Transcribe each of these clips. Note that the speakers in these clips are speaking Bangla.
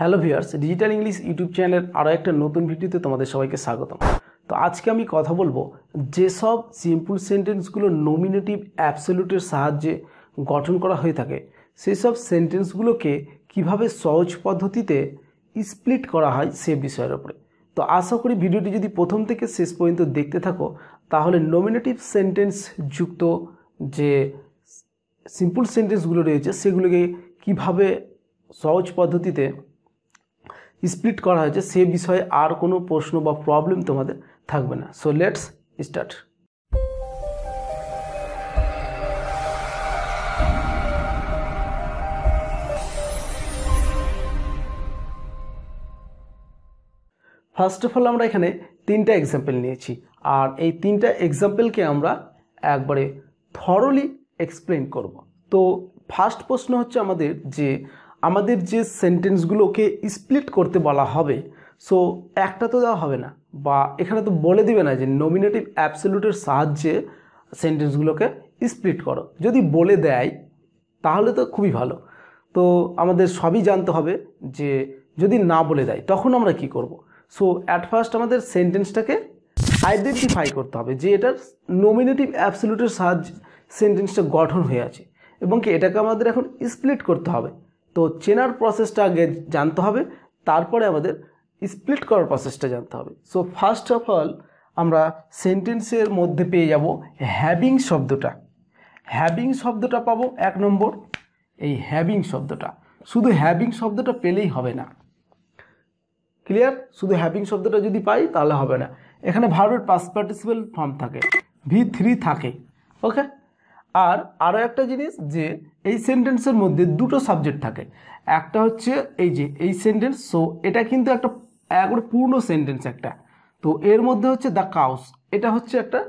Hello viewers, digital English YouTube চ্যানেলের আরও একটা নতুন ভিডিওতে তোমাদের সবাইকে স্বাগতম। তো আজকে আমি কথা বলব যেসব সিম্পল সেন্টেন্সগুলো নমিনেটিভ অ্যাবসলিউটের সাহায্যে গঠন করা হয়ে থাকে সেই সব সেন্টেন্সগুলোকে কীভাবে সহজ পদ্ধতিতে স্প্লিট করা হয় সে বিষয়ের ওপরে তো আশা করি ভিডিওটি যদি প্রথম থেকে শেষ পর্যন্ত দেখতে থাকো, তাহলে নমিনেটিভ সেন্টেন্স যুক্ত যে সিম্পল সেন্টেন্সগুলো রয়েছে, সেগুলোকে কীভাবে সহজ পদ্ধতিতে স্প্লিট করা হয়েছে, সে বিষয়ে আর কোনো প্রশ্ন বা প্রবলেম তোমাদের থাকবে না। So let's start first of all আমরা এখানে তিনটা এক্সাম্পল নিয়েছি। আর এই তিনটা এক্সাম্পলকে আমরা একবারে থরলি এক্সপ্লেন করব। তো ফার্স্ট প্রশ্ন হচ্ছে আমাদের যে আমাদের যে সেন্টেন্সগুলোকে স্প্লিট করতে বলা হবে সো একটা তো দেওয়া হবে না, বা এখানে তো বলে দিবে না যে নমিনেটিভ অ্যাবসলিউটের সাহায্যে সেন্টেন্সগুলোকে স্প্লিট করো। যদি বলে দেয়, তাহলে তো খুবই ভালো। তো আমাদের সবই জানতে হবে যে যদি না বলে দেয়, তখন আমরা কি করব? সো অ্যাট ফার্স্ট আমাদের সেন্টেন্সটাকে আইডেন্টিফাই করতে হবে যে এটার নমিনেটিভ অ্যাবসলিউটের সাহায্যে সেন্টেন্সটা গঠন হয়ে আছে এবং কি এটাকে আমাদের এখন স্প্লিট করতে হবে। তো চেনার প্রসেসটা আগে জানতে হবে, তারপরে আমাদের স্প্লিট করার প্রসেসটা জানতে হবে। সো ফার্স্ট অফ অল আমরা সেন্টেন্সের মধ্যে পেয়ে যাব হ্যাভিং শব্দটা। হ্যাভিং শব্দটা পাবো এক নম্বর। এই হ্যাভিং শব্দটা। শুধু হ্যাভিং শব্দটা পেলেই হবে না। ক্লিয়ার শুধু হ্যাভিং শব্দটা যদি পাই, তাহলে হবে না। এখানে ভার্বের পাস পার্টিসিপেল ফর্ম থাকে। ভি থ্রি থাকে। ওকে আর আরও একটা জিনিস যে এই সেন্টেন্সের মধ্যে দুটো সাবজেক্ট থাকে। একটা হচ্ছে এই যে এই সেন্টেন্স সো এটা কিন্তু একটা একবারে পূর্ণ সেন্টেন্স একটা। তো এর মধ্যে হচ্ছে দ্য কাউস এটা হচ্ছে একটা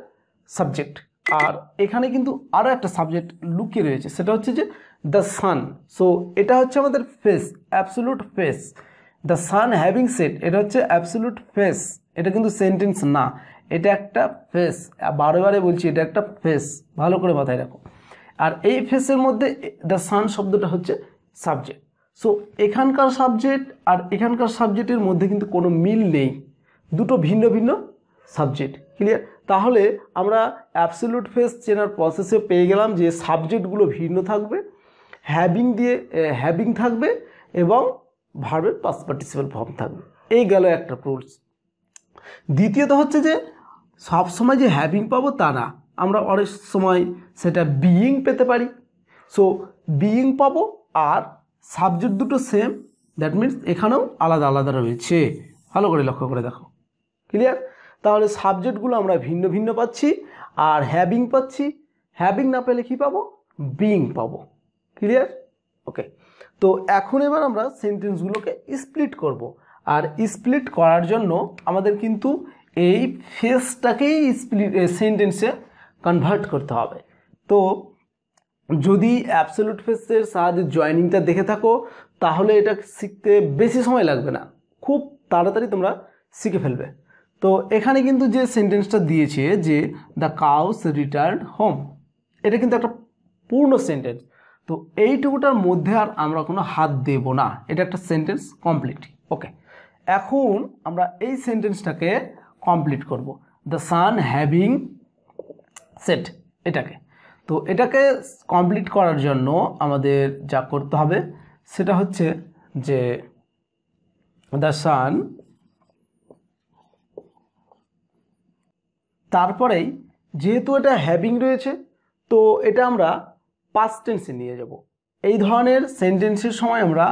সাবজেক্ট আর এখানে কিন্তু আরও একটা সাবজেক্ট লুকিয়ে রয়েছে, সেটা হচ্ছে যে দ্য সান সো এটা হচ্ছে আমাদের phrase absolute phrase the sun having set এটা হচ্ছে অ্যাবসোলুট ফেস এটা কিন্তু সেন্টেন্স না। এটা একটা ফেস বারে বলছি, এটা একটা ফেস ভালো করে মাথায় রাখো। আর এই ফেসের মধ্যে দ্য সান শব্দটা হচ্ছে সাবজেক্ট সো এখানকার সাবজেক্ট আর এখানকার সাবজেক্টের মধ্যে কিন্তু কোনো মিল নেই। দুটো ভিন্ন ভিন্ন সাবজেক্ট ক্লিয়ার তাহলে আমরা অ্যাবসোলুট ফেস চেনার প্রসেসে পেয়ে গেলাম যে সাবজেক্টগুলো ভিন্ন থাকবে হ্যাভিং দিয়ে হ্যাভিং থাকবে এবং ভার্বের পাস পার্টিসিপাল ফর্ম থাকবে। এই গেল একটা রুলস দ্বিতীয়ত হচ্ছে যে সব সময় যে হ্যাভিং পাবো তা না, আমরা অনেক সময় সেটা বিইং পেতে পারি। সো বিইং পাবো আর সাবজেক্ট দুটো সেম দ্যাট মিন্স এখানেও আলাদা আলাদা রয়েছে। ভালো করে লক্ষ্য করে দেখো। ক্লিয়ার তাহলে সাবজেক্টগুলো আমরা ভিন্ন ভিন্ন পাচ্ছি আর হ্যাভিং পাচ্ছি। হ্যাভিং না পেলে কী পাবো? বিইং পাবো। ক্লিয়ার ওকে তো এখন এবার আমরা সেন্টেন্সগুলোকে স্প্লিট করব। আর স্প্লিট করার জন্য আমাদের কিন্তু এই ফেসটাকেই স্প্লিট সেন্টেন্সে কনভার্ট করতে হবে। তো যদি অ্যাবসোলুট ফেসের সাহায্যে জয়নিংটা দেখে থাকো, তাহলে এটা শিখতে বেশি সময় লাগবে না। খুব তাড়াতাড়ি তোমরা শিখে ফেলবে। তো এখানে কিন্তু যে সেন্টেন্সটা দিয়েছে যে দ্য কাউস রিটার্ন হোম এটা কিন্তু একটা পূর্ণ সেন্টেন্স তো এইটুকুটার মধ্যে আর আমরা কোনো হাত দেব না। এটা একটা সেন্টেন্স কমপ্লিট ওকে এখন আমরা এই সেন্টেন্সটাকে কমপ্লিট করব। দ্য সান হ্যাভিং সেট এটাকে। তো এটাকে কমপ্লিট করার জন্য আমাদের যা করতে হবে, সেটা হচ্ছে যে দ্য সান তারপরেই যেহেতু এটা হ্যাভিং রয়েছে, তো এটা আমরা পাস্ট টেন্সে নিয়ে যাব। এই ধরনের সেন্টেন্সের সময় আমরা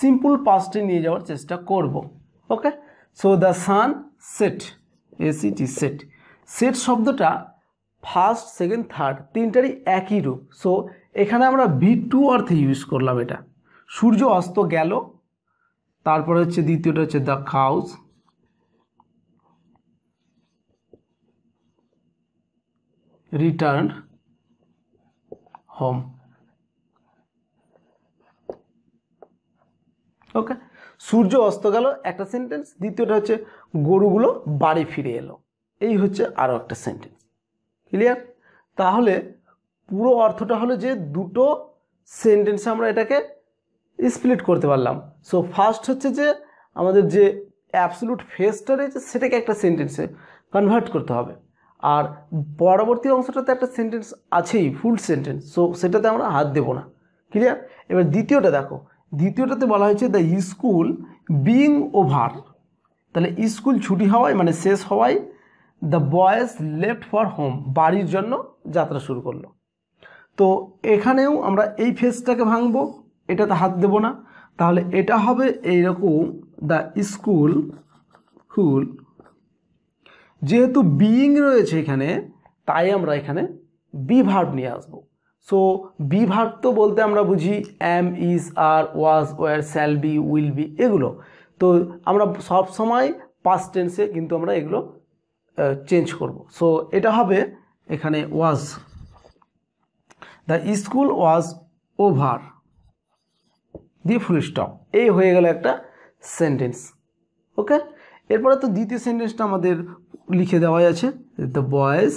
সিম্পল পাস্টে নিয়ে যাওয়ার চেষ্টা করব। Okay so the sun set SCT set set শব্দটা ফার্স্ট সেকেন্ড থার্ড তিনটারই একই রূপ। সো এখানে আমরা ভি টু অর্থে ইউজ করলাম এটা। সূর্য অস্ত গেল, তারপরে হচ্ছে দ্বিতীয়টা হচ্ছে the cows return home okay সূর্য অস্ত গেল, একটা সেন্টেন্স দ্বিতীয়টা হচ্ছে, গরুগুলো বাড়ি ফিরে এলো। এই হচ্ছে আরও একটা সেন্টেন্স ক্লিয়ার তাহলে পুরো অর্থটা হলো যে দুটো সেন্টেন্সে আমরা এটাকে স্প্লিট করতে পারলাম। সো ফার্স্ট হচ্ছে যে আমাদের যে অ্যাবসলুট ফেসটা রয়েছে, সেটাকে একটা সেন্টেন্সে কনভার্ট করতে হবে। আর পরবর্তী অংশটাতে একটা সেন্টেন্স আছেই ফুল সেন্টেন্স সো সেটাতে আমরা হাত দেবো না। ক্লিয়ার এবার দ্বিতীয়টা দেখো। দ্বিতীয়টাতে বলা হয়েছে দ্য স্কুল বিং ওভার তাহলে স্কুল ছুটি হওয়ায় মানে শেষ হওয়ায় the boys left for home বাড়ির জন্য যাত্রা শুরু করল। তো এখানেও আমরা এই ফেসটাকে ভাঙবো, এটাতে হাত দেব না। তাহলে এটা হবে এইরকম দ্য স্কুল স্কুল যেহেতু বিইং রয়েছে এখানে, তাই আমরা এখানে বি ভার্ব নিয়ে আসব। সো বি তো বলতে আমরা বুঝি am is are was were shall be will be এগুলো। তো আমরা সব সময় পাস্ট টেন্সে কিন্তু আমরা এগুলো চেঞ্জ করব। সো এটা হবে এখানে was the school was over দিয়ে ফুল স্টপ এই হয়ে গেল একটা সেন্টেন্স ওকে এরপরে তো দ্বিতীয় সেন্টেন্সটা আমাদের লিখে দেওয়াই আছে। The boys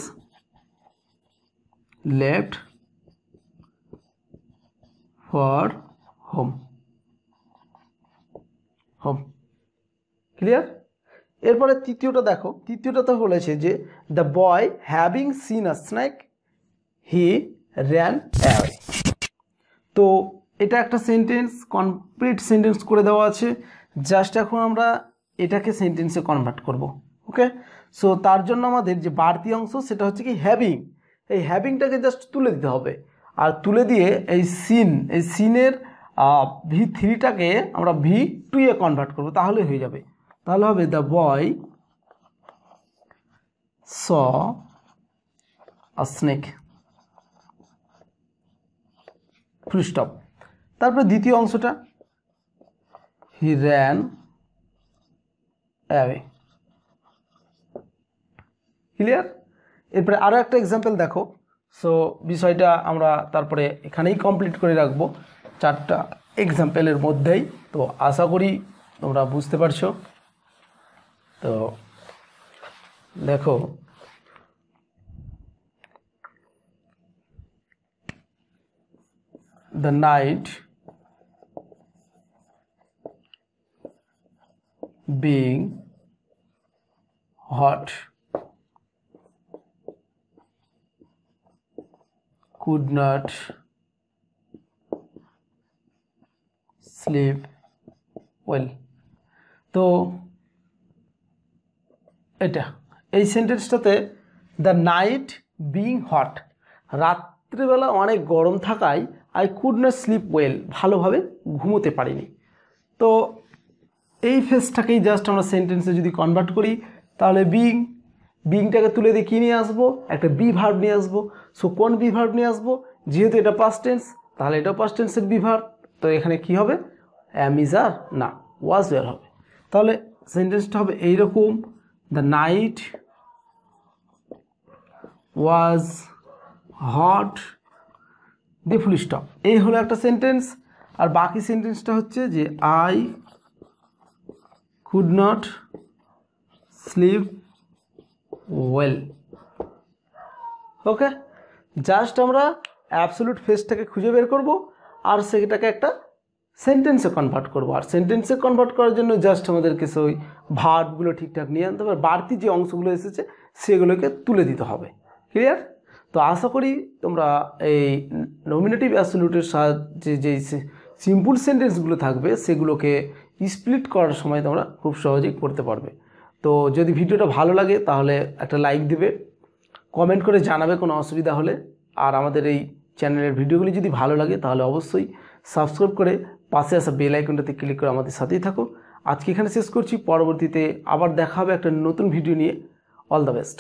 left for home home clear এরপরে তৃতীয়টা দেখো। তৃতীয়টাতে বলেছে যে the boy having seen a snake he ran away তো এটা একটা সেন্টেন্স কমপ্লিট সেন্টেন্স করে দেওয়া আছে। জাস্ট এখন আমরা এটাকে সেন্টেন্সে কনভার্ট করব। ওকে সো তার জন্য আমাদের যে বাড়তি অংশ, সেটা হচ্ছে কি হ্যাভিং এই হ্যাভিংটাকে জাস্ট তুলে দিতে হবে। আর তুলে দিয়ে এই সিন এই সিনের ভি থ্রিটাকে আমরা ভি টুয়ে কনভার্ট করব তাহলে হয়ে যাবে। তাহলে হবে the boy saw snake full stop তারপরে দ্বিতীয় অংশটা হি র্যান অ্যাওয়ে ক্লিয়ার এরপরে আরও একটা এক্সাম্পল দেখো। সো বিষয়টা আমরা তারপরে এখানেই কমপ্লিট করে রাখব। চারটা এক্সাম্পলের মধ্যেই। তো আশা করি তোমরা বুঝতে পারছ। তো দেখো। The night being hot. Could not sleep well. তো এটা, এই সেন্টেন্সটাতে দ্য নাইট বিং হট রাত্রিবেলা অনেক গরম থাকায় I could not sleep well ভালোভাবে ঘুমোতে পারিনি। তো এই ফেসটাকেই জাস্ট আমরা সেন্টেন্সে যদি কনভার্ট করি, তাহলে বিং বিংটাকে তুলে দিয়ে কী নিয়ে আসব? একটা বি ভার্ব নিয়ে আসব। সো কোন বি ভার্ব নিয়ে আসব? যেহেতু এটা পাস্ট টেন্স তাহলে এটা পাস্ট টেন্সের বি ভার্ব তো এখানে কি হবে? অ্যামিজার না ওয়াজ ওয়ার হবে। তাহলে সেন্টেন্সটা হবে এইরকম the night was hot the full stop এই হলো একটা সেন্টেন্স আর বাকি সেন্টেন্সটা হচ্ছে যে I could not sleep well okay just আমরা অ্যাবসোলুট ফেসটাকে খুঁজে বের করব আর সেটাকে একটা সেন্টেন্সে কনভার্ট করব। আর সেন্টেন্সে কনভার্ট করার জন্য জাস্ট আমাদেরকে সেই ভার্বগুলো ঠিকঠাক নিয়ে আনতে হবে। বাড়তি যে অংশগুলো এসেছে, সেগুলোকে তুলে দিতে হবে। ক্লিয়ার তো আশা করি তোমরা এই নমিনেটিভ অ্যাবসোলুটের সাহায্যে যে সিম্পল সেন্টেন্সগুলো থাকবে, সেগুলোকে স্প্লিট করার সময় তোমরা খুব সহজেই করতে পারবে। তো যদি ভিডিওটা ভালো লাগে, তাহলে একটা লাইক দেবে। কমেন্ট করে জানাবে, কোনো অসুবিধা হলে। আর আমাদের এই চ্যানেলের ভিডিওগুলি যদি ভালো লাগে, তাহলে অবশ্যই সাবস্ক্রাইব করে পাশে আসা বেল আইকনটাতে ক্লিক করে আমাদের সাথেই থাকো। আজকে এখানে শেষ করছি। পরবর্তীতে আবার দেখা হবে একটা নতুন ভিডিও নিয়ে। All the best